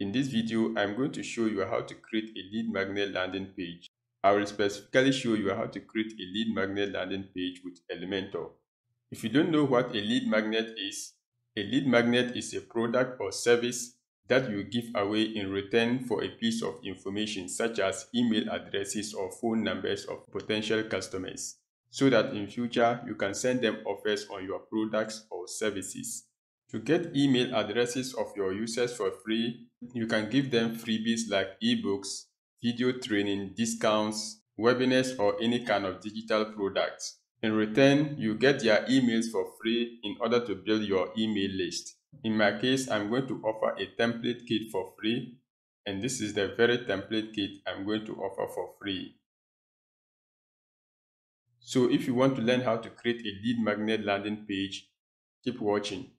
In this video, I'm going to show you how to create a lead magnet landing page. I will specifically show you how to create a lead magnet landing page with Elementor. If you don't know what a lead magnet is, a lead magnet is a product or service that you give away in return for a piece of information such as email addresses or phone numbers of potential customers so that in future you can send them offers on your products or services. To get email addresses of your users for free, you can give them freebies like ebooks, video training, discounts, webinars, or any kind of digital products. In return, you get their emails for free in order to build your email list. In my case, I'm going to offer a template kit for free, and this is the very template kit I'm going to offer for free. So if you want to learn how to create a lead magnet landing page, keep watching.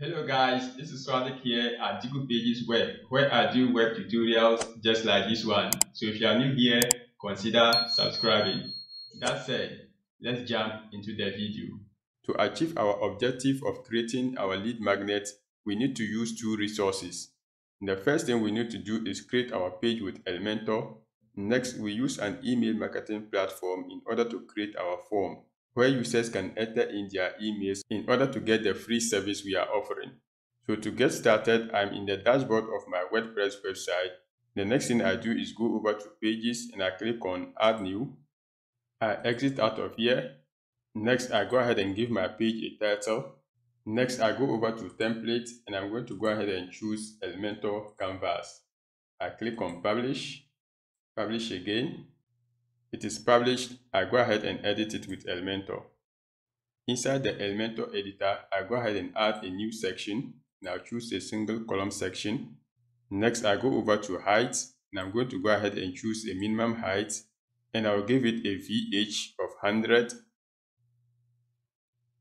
Hello guys, this is Swadik here at Dikupages Web, where I do web tutorials just like this one. So if you are new here, consider subscribing. That said, let's jump into the video. To achieve our objective of creating our lead magnet, we need to use two resources. The first thing we need to do is create our page with Elementor. Next, we use an email marketing platform in order to create our form where users can enter in their emails in order to get the free service we are offering. So to get started, I'm in the dashboard of my WordPress website. The next thing I do is go over to pages and I click on add new. I exit out of here. Next, I go ahead and give my page a title. Next, I go over to template and I'm going to go ahead and choose Elementor Canvas. I click on publish, publish again, it is published, I go ahead and edit it with Elementor. Inside the Elementor editor, I go ahead and add a new section. Now choose a single column section. Next, I go over to height, and I'm going to go ahead and choose a minimum height, and I'll give it a VH of 100.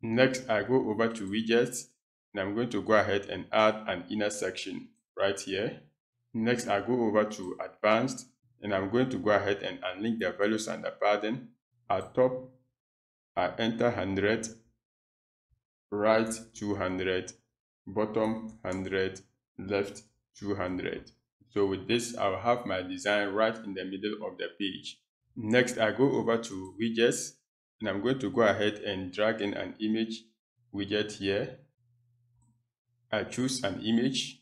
Next, I go over to widgets, and I'm going to go ahead and add an inner section right here. Next, I go over to advanced, and I'm going to go ahead and unlink the values and the padding. At top, I enter 100, right 200, bottom 100, left 200. So with this, I'll have my design right in the middle of the page. Next, I go over to widgets and I'm going to go ahead and drag in an image widget here. I choose an image.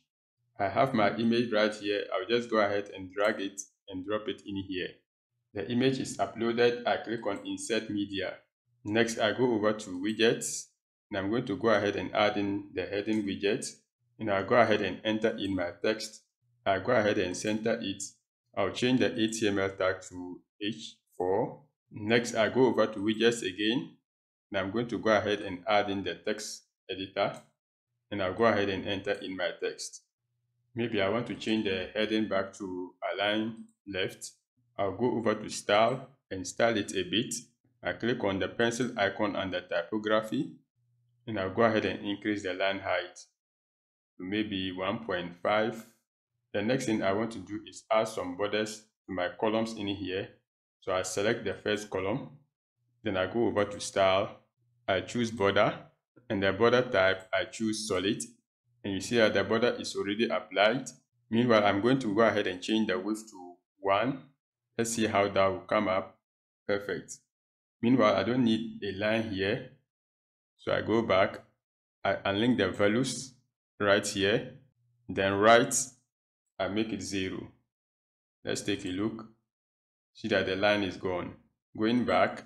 I have my image right here. I'll just go ahead and drag it and drop it in here. The image is uploaded. I click on insert media. Next, I go over to widgets and I'm going to go ahead and add in the heading widget and I'll go ahead and enter in my text. I'll go ahead and center it. I'll change the HTML tag to H4. Next, I go over to widgets again and I'm going to go ahead and add in the text editor and I'll go ahead and enter in my text. Maybe I want to change the heading back to align left. I'll go over to style and style it a bit. I click on the pencil icon under typography and I'll go ahead and increase the line height to maybe 1.5. The next thing I want to do is add some borders to my columns in here. So I select the first column, then I go over to style, I choose border, and the border type I choose solid, and you see that the border is already applied. Meanwhile, I'm going to go ahead and change the width to 1. Let's see how that will come up. Perfect. Meanwhile, I don't need a line here. So I go back, I unlink the values right here. Then right, I make it 0. Let's take a look. See that the line is gone. Going back,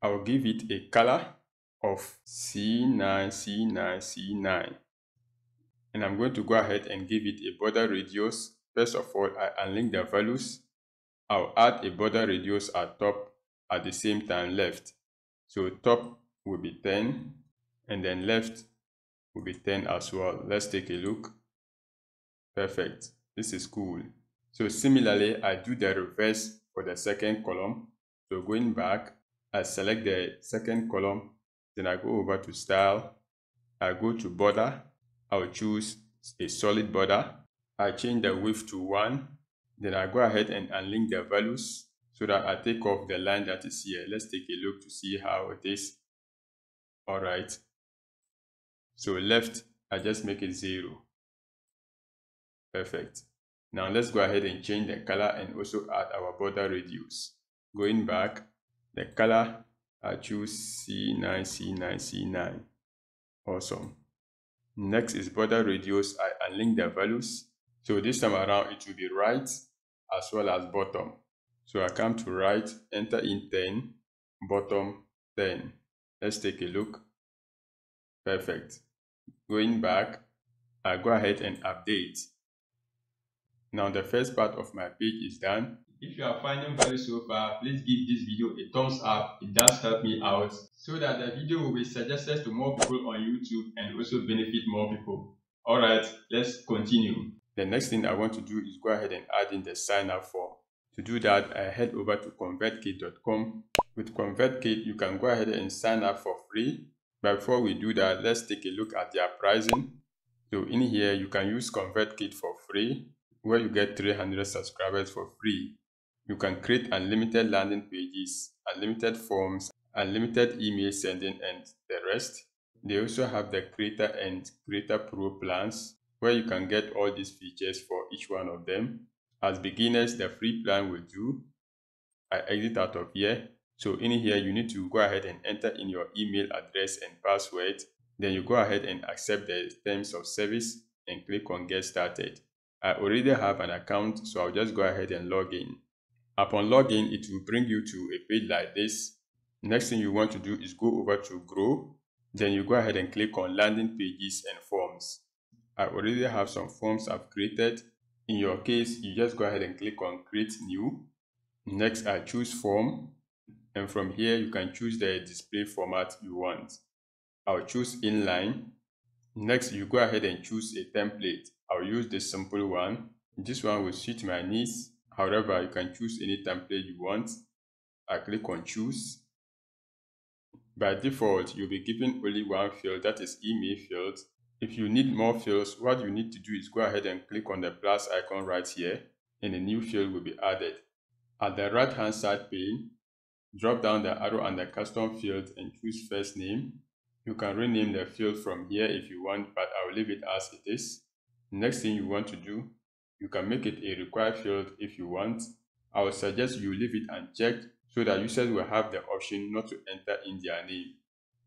I will give it a color of C9, C9, C9. And I'm going to go ahead and give it a border radius. First of all, I unlink the values I'll add a border radius at top at the same time left. So top will be 10 and then left will be 10 as well. Let's take a look. Perfect. This is cool. So similarly, I do the reverse for the second column. So going back, I select the second column, then I go over to style. I go to border. I'll choose a solid border. I change the width to 1 then I go ahead and unlink the values so that I take off the line that is here. Let's take a look to see how it is. All right. So left, I just make it zero. Perfect. Now let's go ahead and change the color and also add our border radius. Going back, the color, I choose C9, C9, C9. Awesome. Next is border radius. I unlink the values. So this time around, it will be right as well as bottom. So I come to right, enter in 10, bottom 10. Let's take a look. Perfect. Going back, I go ahead and update. Now the first part of my page is done. If you are finding value so far, please give this video a thumbs up. It does help me out so that the video will be suggested to more people on YouTube and also benefit more people. Alright, let's continue. The next thing I want to do is go ahead and add in the sign up form. To do that, I head over to convertkit.com. With ConvertKit, you can go ahead and sign up for free. But before we do that, let's take a look at their pricing. So in here, you can use ConvertKit for free, where you get 300 subscribers for free. You can create unlimited landing pages, unlimited forms, unlimited email sending, and the rest. They also have the Creator and Creator Pro plans, where you can get all these features for each one of them. As beginners, the free plan will do. I exit out of here. So in here, you need to go ahead and enter in your email address and password. Then you go ahead and accept the terms of service and click on get started. I already have an account, so I'll just go ahead and log in. Upon login, it will bring you to a page like this. Next thing you want to do is go over to grow. Then you go ahead and click on landing pages and forms. I already have some forms I've created. In your case, you just go ahead and click on create new. Next, I choose form. And from here, you can choose the display format you want. I'll choose inline. Next, you go ahead and choose a template. I'll use the simple one. This one will suit my needs. However, you can choose any template you want. I click on choose. By default, you'll be given only one field, that is email field. If you need more fields, what you need to do is go ahead and click on the plus icon right here and a new field will be added. At the right hand side pane, drop down the arrow under custom field and choose first name. You can rename the field from here if you want, but I will leave it as it is. Next thing you want to do you can make it a required field if you want. I would suggest you leave it unchecked so that users will have the option not to enter in their name.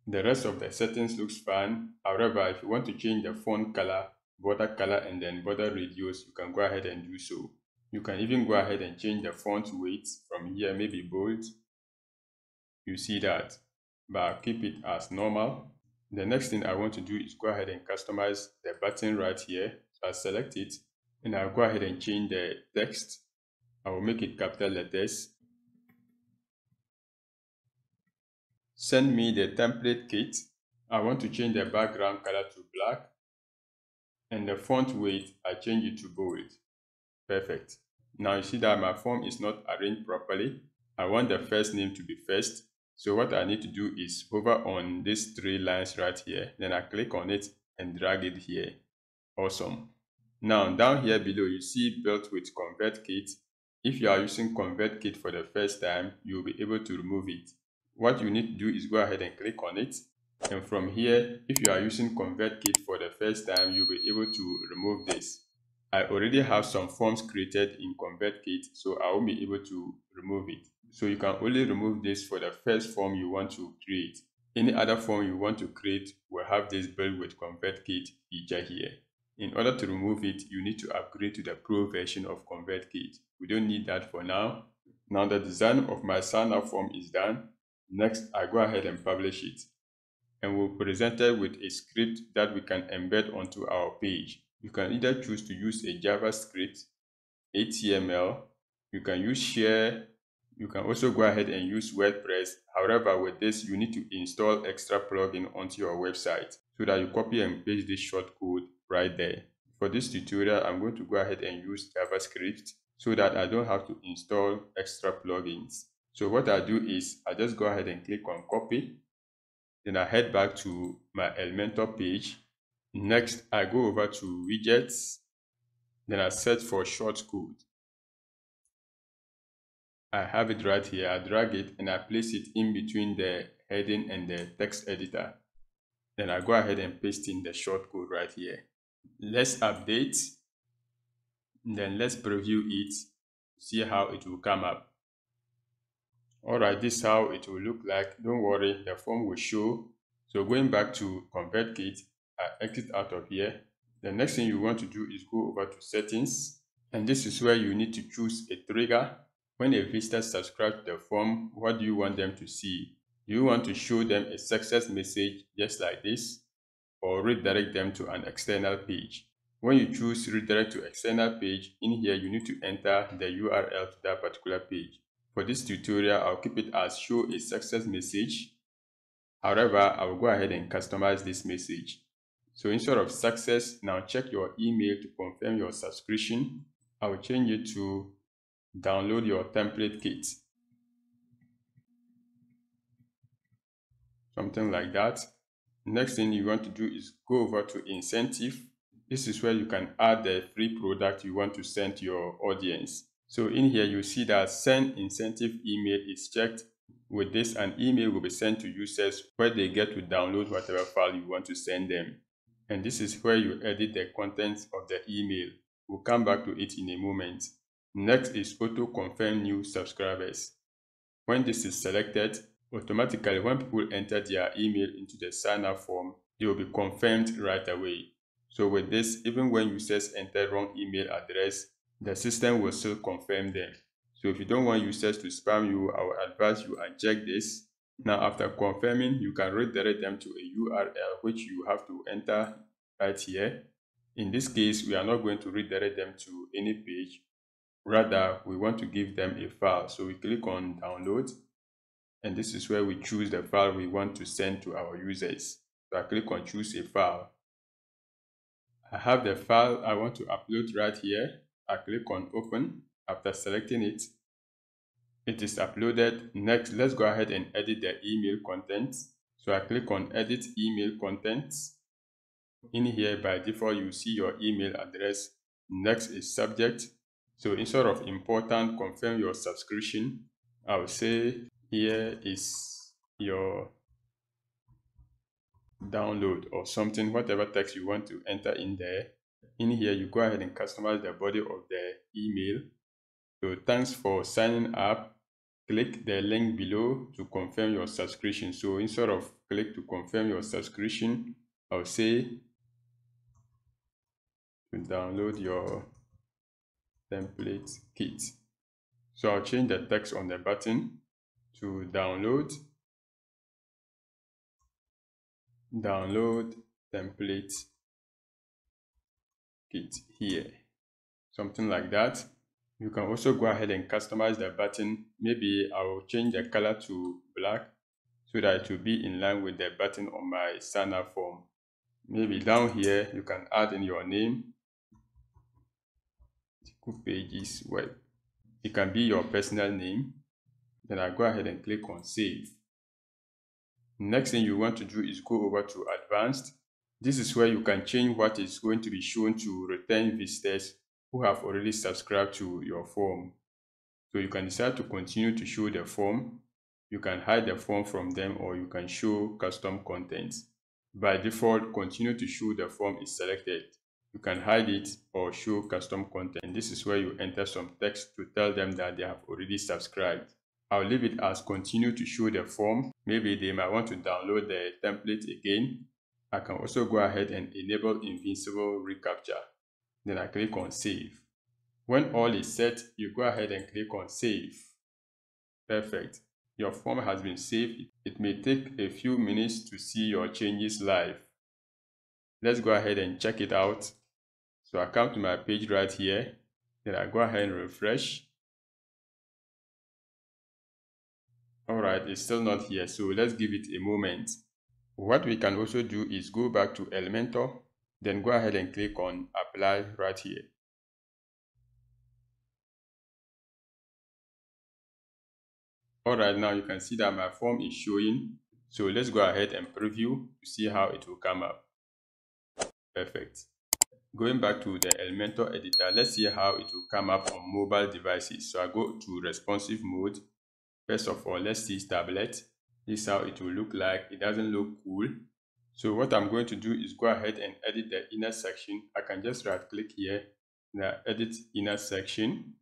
The rest of the settings looks fine. However, if you want to change the font color, border color and then border radius, you can go ahead and do so. You can even go ahead and change the font weight from here, maybe bold. You see that, but keep it as normal. The next thing I want to do is go ahead and customize the button right here. So I select it and I'll go ahead and change the text. I will make it capital letters. Send me the template kit. I want to change the background color to black. And the font weight, I change it to bold. Perfect. Now you see that my form is not arranged properly. I want the first name to be first. So what I need to do is hover on these three lines right here. Then I click on it and drag it here. Awesome. Now, down here below, you see built with ConvertKit. If you are using ConvertKit for the first time, you'll be able to remove it. What you need to do is go ahead and click on it. And from here, if you are using ConvertKit for the first time, you'll be able to remove this. I already have some forms created in ConvertKit, so I will be able to remove it. So you can only remove this for the first form you want to create. Any other form you want to create will have this build with ConvertKit feature here. In order to remove it, you need to upgrade to the Pro version of ConvertKit. We don't need that for now. Now the design of my sign up form is done. Next, I go ahead and publish it. And we're presented with a script that we can embed onto our page. You can either choose to use a JavaScript, HTML, you can use Share, you can also go ahead and use WordPress. However, with this, you need to install extra plugin onto your website so that you copy and paste this short code right there. For this tutorial, I'm going to go ahead and use JavaScript so that I don't have to install extra plugins. So what I do is I just go ahead and click on copy. Then I head back to my Elementor page. Next, I go over to widgets. Then I search for short code. I have it right here. I drag it and I place it in between the heading and the text editor. Then I go ahead and paste in the short code right here let's update then let's preview it see how it will come up alright this is how it will look like. Don't worry the form will show. So going back to convertkit I exit out of here. The next thing you want to do is go over to settings and this is where you need to choose a trigger. When a visitor subscribes to the form what do you want them to see? Do you want to show them a success message just like this or redirect them to an external page? When you choose redirect to external page, in here you need to enter the URL to that particular page. For this tutorial, I'll keep it as show a success message. However, I will go ahead and customize this message. So instead of success, now check your email to confirm your subscription. I will change it to download your template kit. Something like that. Next thing you want to do is go over to incentive this is where you can add the free product you want to send to your audience. So in here, you see that send incentive email is checked. With this, an email will be sent to users where they get to download whatever file you want to send them. And this is where you edit the contents of the email. We'll come back to it in a moment. Next is auto confirm new subscribers. When this is selected, automatically when people enter their email into the sign up form, they will be confirmed right away. So with this, even when users enter wrong email address, the system will still confirm them. So if you don't want users to spam you, I will advise you uncheck this. Now after confirming, you can redirect them to a URL which you have to enter right here. In this case, we are not going to redirect them to any page. Rather, we want to give them a file. So we click on download and this is where we choose the file we want to send to our users. So I click on choose a file I have the file I want to upload right here. I click on open. After selecting it, it is uploaded. Next, let's go ahead and edit the email contents. So I click on edit email contents. In here, by default, you see your email address. Next is subject. So instead of important, confirm your subscription. I will say here is your download or something, whatever text you want to enter in there. In here, you go ahead and customize the body of the email. So thanks for signing up. Click the link below to confirm your subscription. So instead of click to confirm your subscription, I'll say to download your template kit. So I'll change the text on the button to download download template kit here. Something like that. You can also go ahead and customize the button. Maybe i will change the color to black so that it will be in line with the button on my sign up form. Maybe down here you can add in your name. Pages web. It can be your personal name. Then i go ahead and click on save. Next thing you want to do is go over to advanced. This is where you can change what is going to be shown to return visitors who have already subscribed to your form. So you can decide to continue to show the form. You can hide the form from them or you can show custom content. By default, continue to show the form is selected. You can hide it or show custom content. This is where you enter some text to tell them that they have already subscribed. I'll leave it as continue to show the form. Maybe they might want to download the template again. I can also go ahead and enable invisible reCAPTCHA. Then I click on save. When all is set, you go ahead and click on save. Perfect. Your form has been saved. It may take a few minutes to see your changes live. Let's go ahead and check it out. So I come to my page right here. Then I go ahead and refresh. Alright, it's still not here, so let's give it a moment. What we can also do is go back to Elementor, then go ahead and click on Apply right here. Alright, now you can see that my form is showing. So let's go ahead and preview to see how it will come up. Perfect. Going back to the Elementor editor, let's see how it will come up on mobile devices. So I go to responsive mode First of all, let's see tablet. This is how it will look like. It doesn't look cool. So what I'm going to do is go ahead and edit the inner section. I can just right click here, the edit inner section.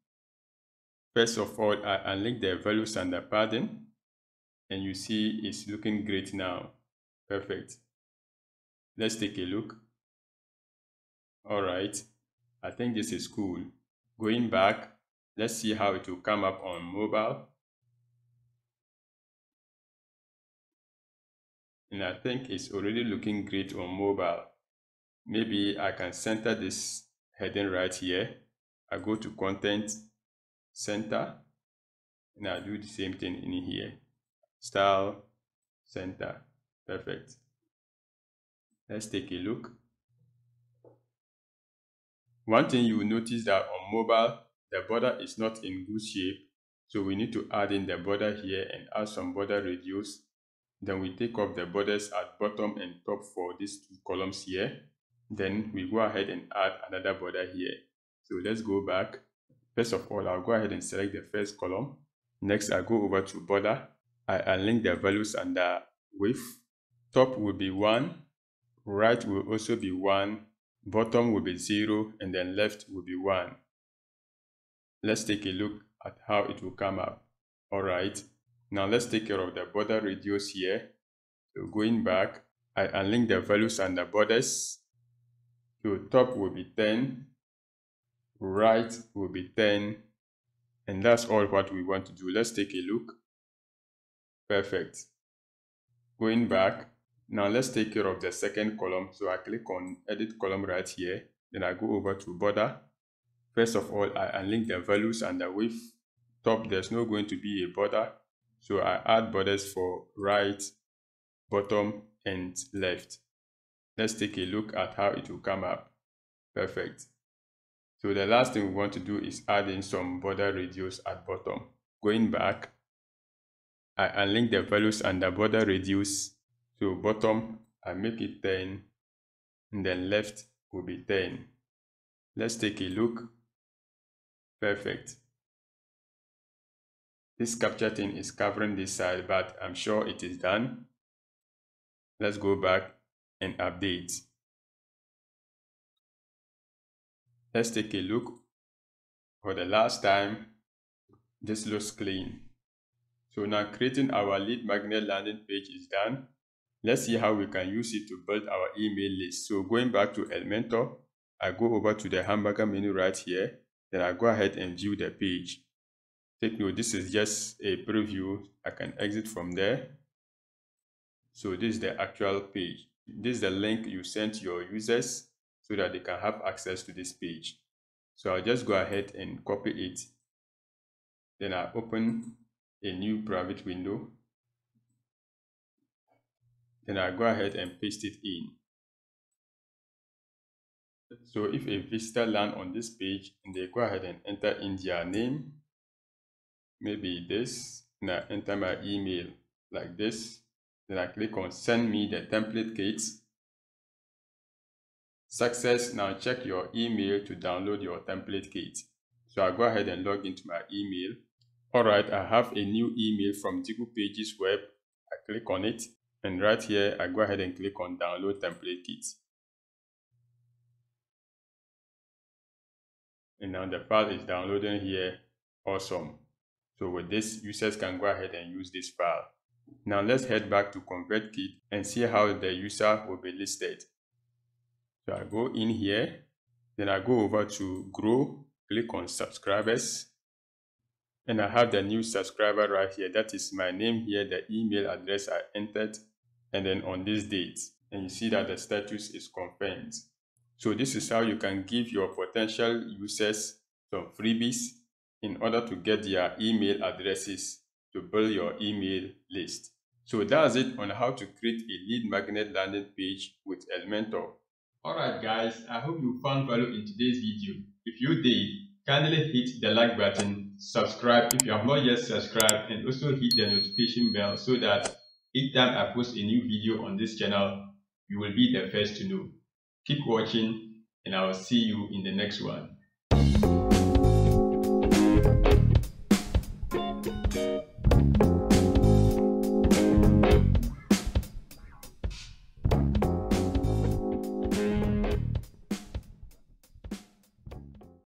First of all, I unlink the values and the padding and you see it's looking great now. Perfect. Let's take a look. All right, I think this is cool. Going back, let's see how it will come up on mobile. And I think it's already looking great on mobile. Maybe I can center this heading right here. I go to content center and I do the same thing in here. Style center. Perfect. Let's take a look. One thing you will notice that on mobile, the border is not in good shape. So we need to add in the border here and add some border radius. Then we take off the borders at bottom and top for these two columns here. Then we go ahead and add another border here. So let's go back. First of all, I'll go ahead and select the first column. Next, I go over to border. I unlink the values under width. Top will be 1, right will also be 1, bottom will be 0, and then left will be 1. Let's take a look at how it will come up. Alright, now let's take care of the border radius here. So going back, I unlink the values and the borders. So top will be 10, right will be 10, and that's all what we want to do. Let's take a look. Perfect. Going back, now let's take care of the second column. So I click on edit column right here. Then I go over to border. First of all, I unlink the values and the width. Top, there's not going to be a border. So I add borders for right, bottom, and left. Let's take a look at how it will come up. Perfect. So the last thing we want to do is add in some border radius at bottom. Going back, I unlink the values the border radius so bottom, I make it 10, and then left will be 10. Let's take a look. Perfect. This capture thing is covering this side, but I'm sure it is done. Let's go back and update. Let's take a look. For the last time, this looks clean. So now creating our lead magnet landing page is done. Let's see how we can use it to build our email list. So going back to Elementor, I go over to the hamburger menu right here. Then I go ahead and view the page. Take note, this is just a preview. I can exit from there. So this is the actual page. This is the link you sent your users so that they can have access to this page. So I'll just go ahead and copy it. Then I open a new private window then I go ahead and paste it in. So if a visitor land on this page and they go ahead and enter in their name, maybe this, and I enter my email like this, then I click on send me the template kits. Success, now check your email to download your template kit. So I go ahead and log into my email. Alright, I have a new email from Dikupages Web. I click on it and right here, I go ahead and click on download template kit. And now the file is downloading here. Awesome. So with this, users can go ahead and use this file. Now let's head back to ConvertKit and see how the user will be listed. So I go in here, then I go over to grow, click on subscribers, and I have the new subscriber right here. That is my name here, the email address I entered, and then on this date and you see that the status is confirmed. So this is how you can give your potential users some freebies in order to get their email addresses to build your email list. So that's it on how to create a lead magnet landing page with Elementor. Alright guys, I hope you found value in today's video. If you did, kindly hit the like button, subscribe if you have not yet subscribed and also hit the notification bell so that each time I post a new video on this channel, you will be the first to know. Keep watching and I will see you in the next one.